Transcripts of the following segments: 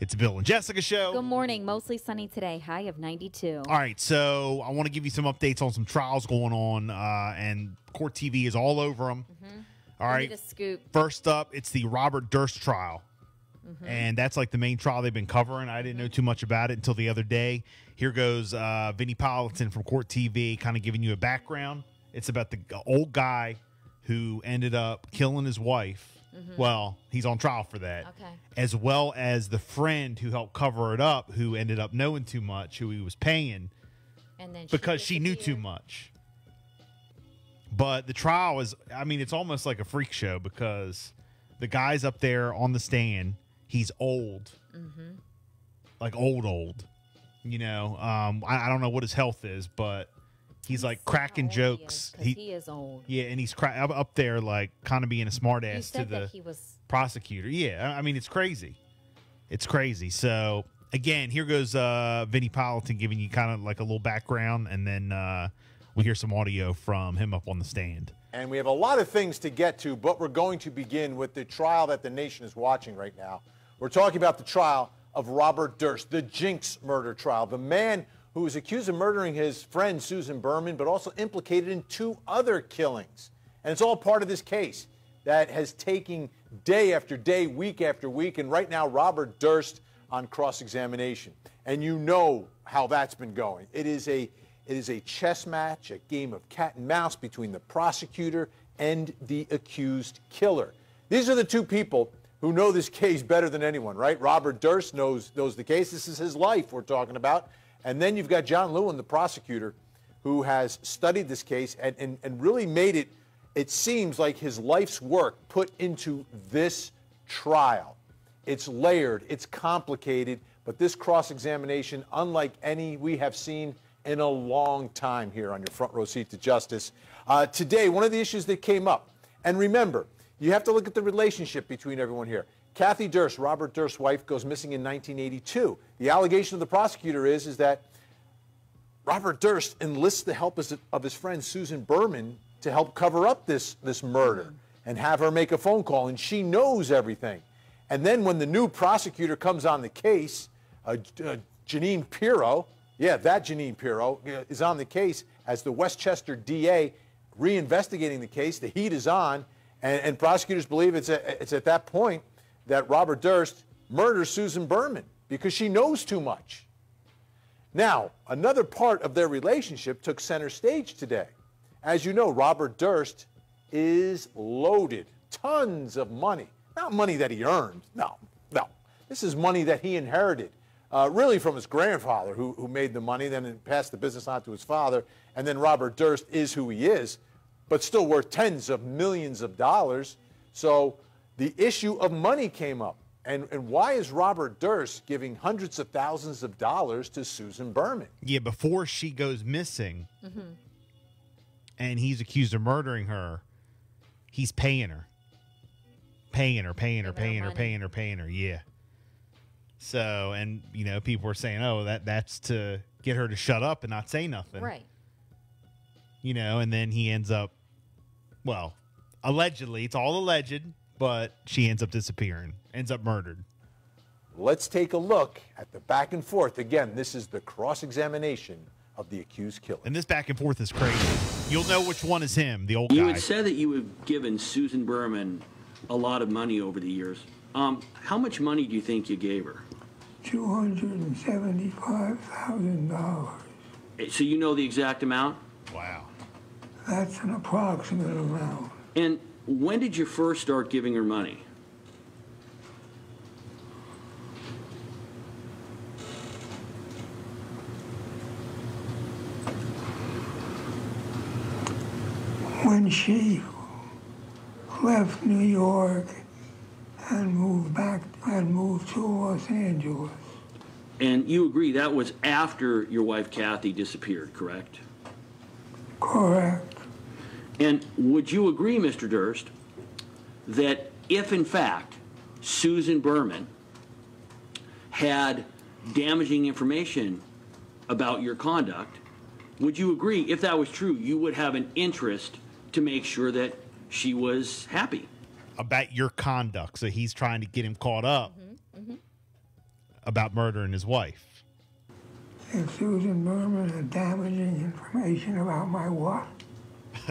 It's Bill and Jessica show. Good morning. Mostly sunny today. High of 92. All right, so I want to give you some updates on some trials going on, uh, and Court TV is all over them. All I right, need a scoop. first up, it's the Robert Durst trial. And that's like the main trial they've been covering. I didn't know too much about it until the other day. Here goes uh, Vinnie Politan from Court TV, kind of giving you a background. It's about the old guy who ended up killing his wife. Well, he's on trial for that. Okay. As well as the friend who helped cover it up, who ended up knowing too much, who he was paying And then because she knew too disappeared. much. But the trial is, I mean, it's almost like a freak show because the guy's up there on the stand. He's old, like old, old. You know, um, I, I don't know what his health is, but he's like cracking old jokes. He he is old. yeah, and he's cra- up, up there like kind of being a smartass to the he was. prosecutor. Yeah, I I mean it's crazy. It's crazy. So again, here goes uh Vinnie Politan giving you kind of like a little background, and then uh we hear some audio from him up on the stand. And we have a lot of things to get to, but we're going to begin with the trial that the nation is watching right now. We're talking about the trial of Robert Durst, the Jinx murder trial, the man who was accused of murdering his friend Susan Berman, but also implicated in two other killings. And it's all part of this case that has taken day after day, week after week, and right now, Robert Durst on cross examination. And you know how that's been going. It is a it is a chess match, a game of cat and mouse between the prosecutor and the accused killer. These are the two people who know this case better than anyone, right? Robert Durst knows knows the case. This is his life we're talking about. And then you've got John Lewin, the prosecutor, who has studied this case and, and, and really made it, it seems like his life's work put into this trial. It's layered, it's complicated, but this cross examination, unlike any we have seen in a long time here on your front row seat to justice. Uh, today, one of the issues that came up, and remember, you have to look at the relationship between everyone here. Kathy Durst, Robert Durst's wife, goes missing in 1982. The allegation of the prosecutor is, is that Robert Durst enlists the help of his friend Susan Berman to help cover up this, this murder and have her make a phone call, and she knows everything. And then when the new prosecutor comes on the case, uh, uh, Jeanine Pirro, yeah, that Jeanine Pirro uh, is on the case as the Westchester DA reinvestigating the case. The heat is on, and, and prosecutors believe it's, a, it's at that point that Robert Durst murders Susan Berman because she knows too much. Now, another part of their relationship took center stage today. As you know, Robert Durst is loaded, tons of money. Not money that he earned, no, no. This is money that he inherited, uh, really from his grandfather, who, who made the money, then passed the business on to his father. And then Robert Durst is who he is, but still worth tens of millions of dollars. So the issue of money came up. And, and why is Robert Durst giving hundreds of thousands of dollars to Susan Berman? Yeah, before she goes missing, and he's accused of murdering her, he's paying her, paying her, paying her, Giving her paying her, paying her, paying her. Yeah. So, and you know, people were saying, "Oh, that that's to get her to shut up and not say nothing." Right. you know, and then he ends up, well, allegedly, it's all alleged, but she ends up disappearing, ends up murdered. Let's take a look at the back and forth. Again, this is the cross examination of the accused killer. And this back and forth is crazy. You'll know which one is him, the old You guy. had said that you have given Susan Berman a lot of money over the years. Um, how much money do you think you gave her? two hundred and seventy-five thousand dollars. Eh, So you know the exact amount? wow. That's an approximate amount. And when did you first start giving her money? When she left New York and moved back and moved to Los Angeles, And you agree that was after your wife Kathy disappeared, correct? correct? And would you agree, Mr. Durst, that if in fact Susan Berman had damaging information about your conduct, would you agree, if that was true, you would have an interest to make sure that she was happy? About your conduct. So he's trying to get him caught up. Mm-hmm, mm-hmm. about murdering his wife. If Susan Berman had damaging information about my what?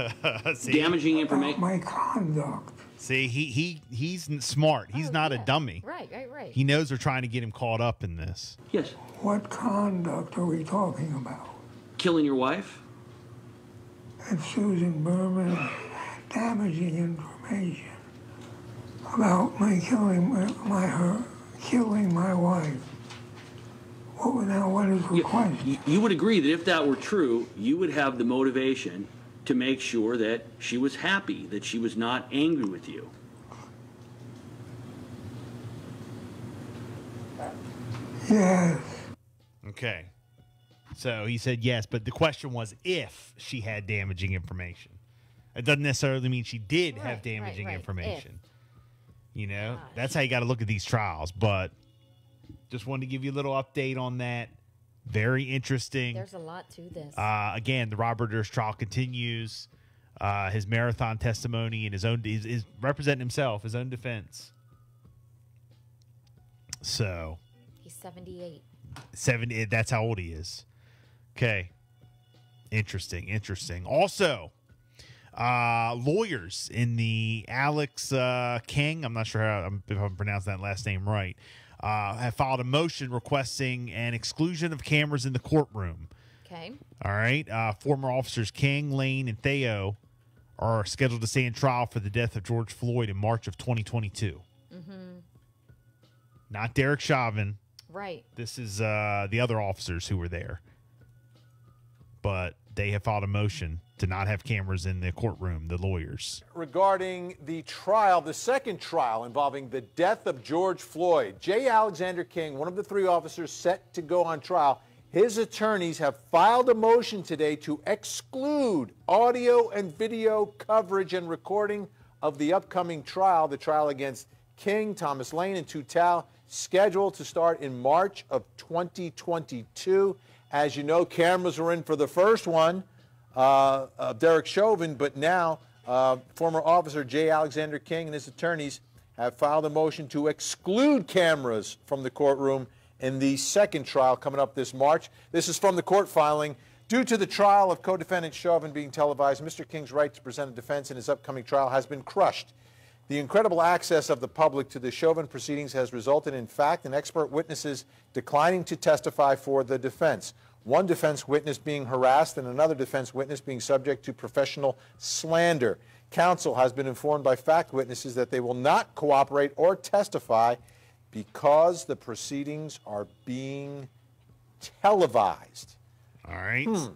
see, Damaging information. Oh, my conduct. see, he he he's smart. He's Oh, not yeah. a dummy. Right, right, right. He knows they're trying to get him caught up in this. Yes. What conduct are we talking about? Killing your wife? And Susan Berman damaging information about my killing my, my her killing my wife. What would now what is the You, question? you- you would agree that if that were true, you would have the motivation to make sure that she was happy, that she was not angry with you. Yes. Okay. So he said yes, but the question was if she had damaging information. It doesn't necessarily mean she did Right, have damaging right. information. You know, Gosh. that's how you got to look at these trials. But just wanted to give you a little update on that. Very interesting. There's a lot to this. Uh, again, the Robert Durst trial continues. Uh, his marathon testimony and his own is, is representing himself, his own defense. So He's 78. seven. That's how old he is. Okay, interesting, interesting. Also, uh, lawyers in the Alex uh, Kueng. I'm not sure how if I'm pronouncing that last name right. Uh, have filed a motion requesting an exclusion of cameras in the courtroom. Okay. All right. Uh, former officers Kueng, Lane, and Thao are scheduled to stand trial for the death of George Floyd in March of 2022. Not Derek Chauvin. Right. This is uh, the other officers who were there. But they have filed a motion to not have cameras in the courtroom, the lawyers. regarding the trial, the second trial involving the death of George Floyd. J. Alexander Kueng, one of the three officers set to go on trial, his attorneys have filed a motion today to exclude audio and video coverage and recording of the upcoming trial, the trial against Kueng, Thomas Lane, and Tou Thao, scheduled to start in March of 2022. As you know, cameras were in for the first one uh, of Derek Chauvin, but now uh, former officer J. Alexander Kueng and his attorneys have filed a motion to exclude cameras from the courtroom in the second trial coming up this March. This is from the court filing. Due to the trial of co-defendant Chauvin being televised, Mr. Kueng's right to present a defense in his upcoming trial has been crushed. The incredible access of the public to the Chauvin proceedings has resulted in fact in expert witnesses declining to testify for the defense. One defense witness being harassed and another defense witness being subject to professional slander. Counsel has been informed by fact witnesses that they will not cooperate or testify because the proceedings are being televised. All right. Hmm.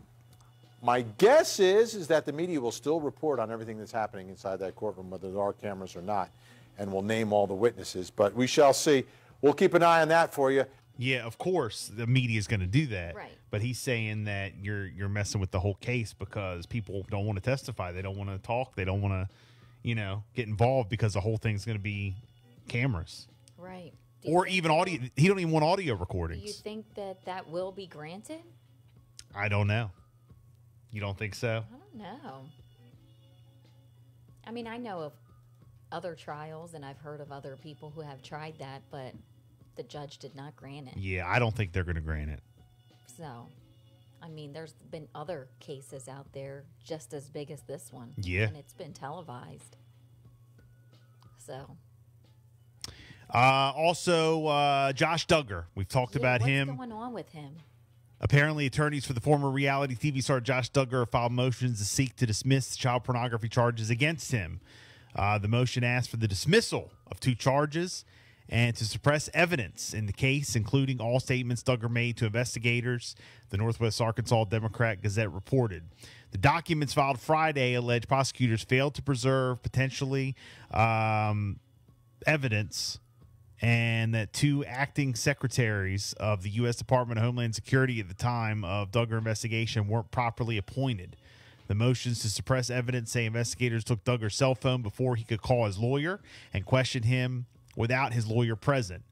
My guess is is that the media will still report on everything that's happening inside that courtroom, whether there are cameras or not, and will name all the witnesses. But we shall see. We'll keep an eye on that for you. Yeah, of course the media is going to do that. Right. But he's saying that you're you're messing with the whole case because people don't want to testify. They don't want to talk. They don't want to, you know, get involved because the whole thing's going to be cameras Right. Do or even audio. He don't even want audio recordings. Do you think that that will be granted? I don't know. You don't think so? I don't know. I mean, I know of other trials and I've heard of other people who have tried that, but the judge did not grant it. Yeah, I don't think they're going to grant it. So, I mean, there's been other cases out there just as big as this one. Yeah. And it's been televised. So, Uh, also, uh, Josh Duggar. We've talked yeah, about what's him. going on with him? Apparently, attorneys for the former reality TV star Josh Duggar filed motions to seek to dismiss child pornography charges against him. Uh, the motion asked for the dismissal of two charges and to suppress evidence in the case, including all statements Duggar made to investigators, the Northwest Arkansas Democrat Gazette reported. The documents filed Friday allege prosecutors failed to preserve potentially um, evidence and that two acting secretaries of the U.S. Department of Homeland Security at the time of Duggar investigation weren't properly appointed. The motions to suppress evidence say investigators took Duggar's cell phone before he could call his lawyer and question him without his lawyer present.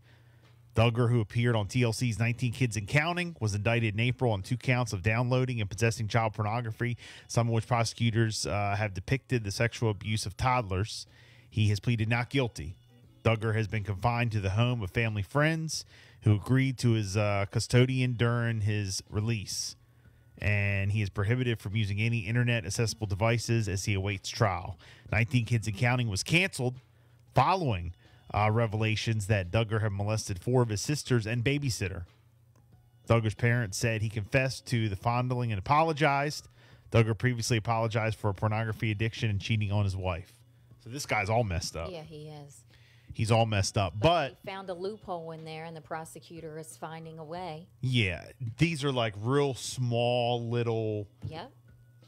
Duggar, who appeared on TLC's 19 Kids and Counting, was indicted in April on two counts of downloading and possessing child pornography, some of which prosecutors uh, have depicted the sexual abuse of toddlers. He has pleaded not guilty. Duggar has been confined to the home of family friends who agreed to his uh, custodian during his release. And he is prohibited from using any internet accessible devices as he awaits trial. 19 Kids and Counting was canceled following uh, revelations that Duggar had molested four of his sisters and babysitter. Duggar's parents said he confessed to the fondling and apologized. Duggar previously apologized for a pornography addiction and cheating on his wife. So this guy's all messed up. Yeah, he is. He's all messed up. But They found a loophole in there, and the prosecutor is finding a way. yeah, these are like real small little Yep.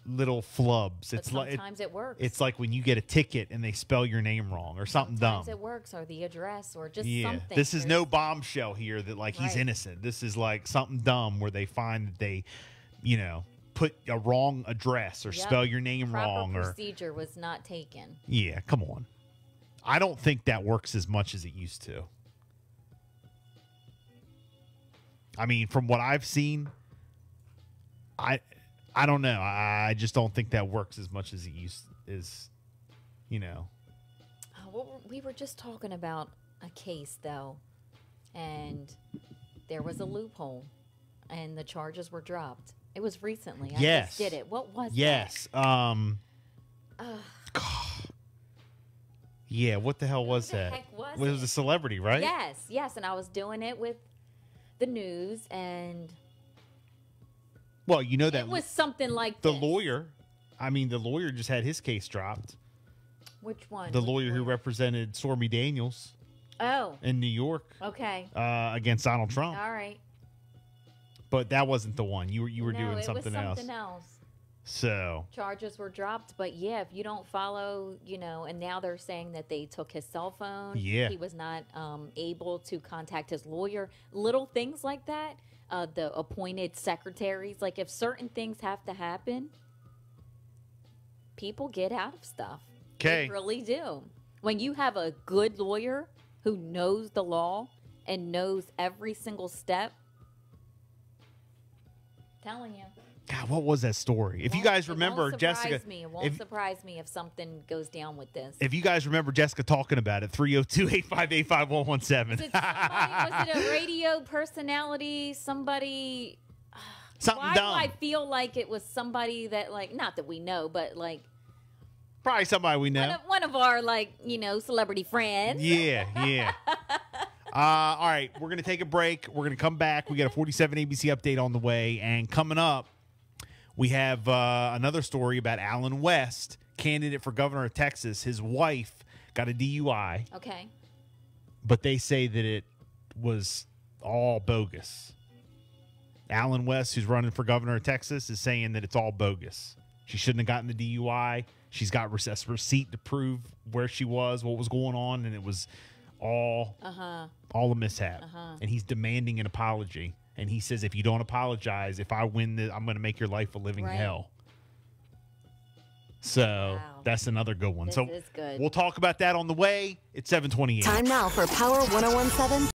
little flubs. But It's like sometimes it works. it's like when you get a ticket and they spell your name wrong or something Sometimes dumb. it works, or the address, or just yeah, something. this is There's- no bombshell here that like he's Right. innocent. This is like something dumb where they find that they, you know, put a wrong address or Yep. spell your name proper wrong or procedure was not taken. yeah. Come on, I don't think that works as much as it used to. I mean, from what I've seen, I I don't know. I, just don't think that works as much as it used is. You know, Oh, what we were just talking about a case though, and there was a loophole, and the charges were dropped. It was recently. I Yes. just did it. What was that? Yes. Um. Yeah. What the hell was the that? heck was it was a celebrity, right? Yes, yes, and I was doing it with the news, and Well, you know that it was something like the this. lawyer. I mean, the lawyer just had his case dropped. Which one? The Which lawyer who represented Stormy Daniels Oh, in New York okay. uh, against Donald Trump. All right. But that wasn't the one. You were you were no, doing it something, was else. something else. So Charges were dropped, but yeah, if you don't follow, you know, and now they're saying that they took his cell phone. Yeah. He was not um, able to contact his lawyer. Little things like that. Uh, the appointed secretaries, like if certain things have to happen, people get out of stuff. Okay. Really do. When you have a good lawyer who knows the law and knows every single step, telling you. God, what was that story? If you guys remember Jessica, me. It won't if, surprise me if something goes down with this. if you guys remember Jessica talking about it, 302-858-5117. was, it was it a radio personality? Somebody? Something Why dumb. do I feel like it was somebody that, like, not that we know, but like Probably somebody we know. one, of, one of our, like, you know, celebrity friends. Yeah, yeah. uh, all right, we're gonna take a break. We're gonna come back. We got a 47 ABC update on the way, and coming up, we have uh, another story about Allen West, candidate for governor of Texas. His wife got a DUI, Okay. but they say that it was all bogus. Allen West, who's running for governor of Texas, is saying that it's all bogus. She shouldn't have gotten the DUI. She's got a receipt to prove where she was, what was going on, and it was all uh -huh. all a mishap. And he's demanding an apology. And he says, if you don't apologize, if I win this, I'm going to make your life a living Right. hell. So Wow. that's another good one. This so is good. we'll talk about that on the way. It's 728. Time now for Power 1017